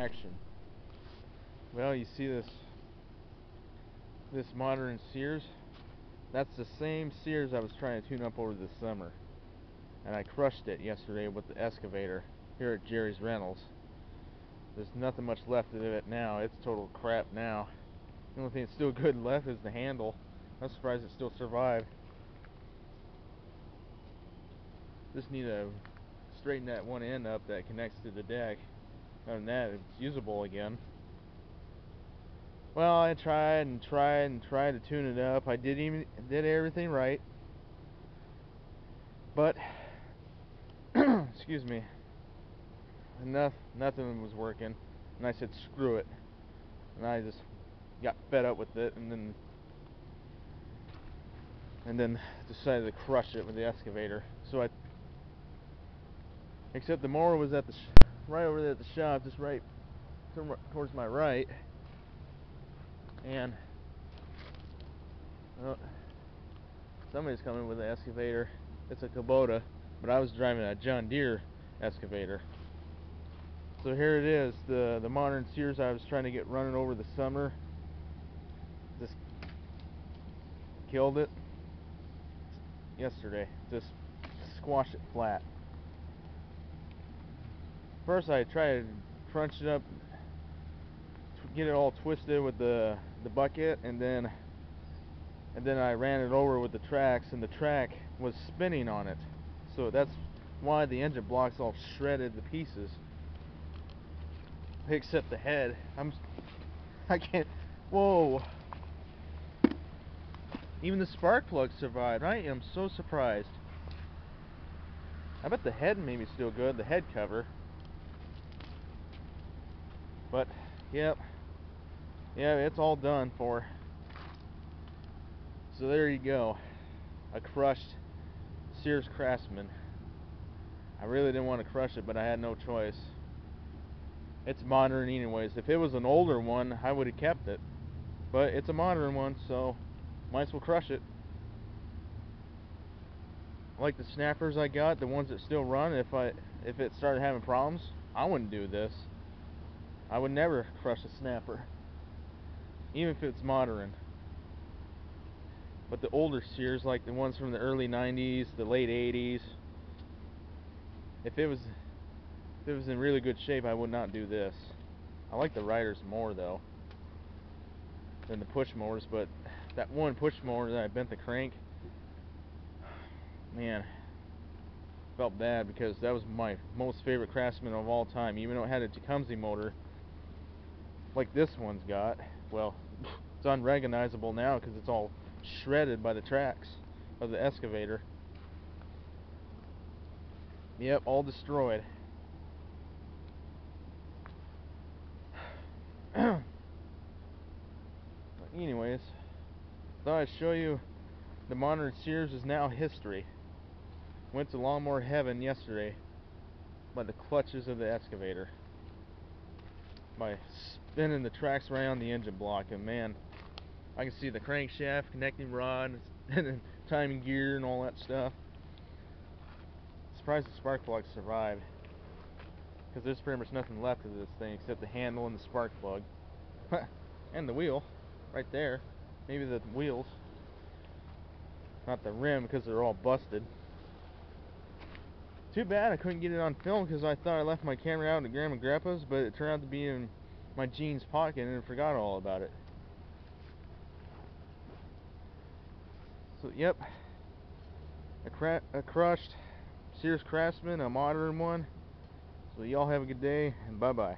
action. Well, you see this this modern Sears? That's the same Sears I was trying to tune up over the summer. And I crushed it yesterday with the excavator here at Jerry's Rentals. There's nothing much left of it now. It's total crap now. The only thing that's still good left is the handle. I'm surprised it still survived. Just need to straighten that one end up that connects to the deck. Other than that, it's usable again. Well, I tried and tried and tried to tune it up. I did even did everything right. But excuse me. Enough nothing was working. And I said screw it. And I just got fed up with it and then and then decided to crush it with the excavator. So I except the mower was at the right over there at the shop, just right towards my right and somebody's coming with an excavator. It's a Kubota, but I was driving a John Deere excavator. So here it is, the the modern Sears I was trying to get running over the summer. Just killed it yesterday. Just squashed it flat. First I tried to crunch it up get it all twisted with the the bucket and then and then I ran it over with the tracks and the track was spinning on it. So that's why the engine block's all shredded to pieces. Except the head. I'm I can't whoa. Even the spark plug survived. I am so surprised. I bet the head maybe still good the head cover but yep yeah, it's all done for. So there you go. A crushed Sears Craftsman. I really didn't want to crush it, but I had no choice. It's modern anyways. If it was an older one, I would have kept it. But it's a modern one, so might as well crush it. Like the snappers I got, the ones that still run, if I if it started having problems, I wouldn't do this. I would never crush a snapper even if it's modern. But the older Sears, like the ones from the early 90s, the late 80s, if it was if it was in really good shape, I would not do this. I like the riders more though than the push mowers, but that one push mower that I bent the crank, man, felt bad because that was my most favorite Craftsman of all time. Even though it had a Tecumseh motor, like this one's got well, it's unrecognizable now because it's all shredded by the tracks of the excavator. Yep, all destroyed. anyways, thought I'd show you the modern Sears is now history. Went to lawnmower heaven yesterday by the clutches of the excavator. By spinning the tracks around the engine block and man I can see the crankshaft connecting rod and timing gear and all that stuff. Surprised the spark plug survived because there's pretty much nothing left of this thing except the handle and the spark plug. And the wheel right there. Maybe the wheels. Not the rim because they're all busted too bad I couldn't get it on film because I thought I left my camera out at Grandma and Grandpa's but it turned out to be in my jeans pocket and forgot all about it. So, yep, a, cra a crushed Sears Craftsman, a modern one. So y'all have a good day and bye-bye.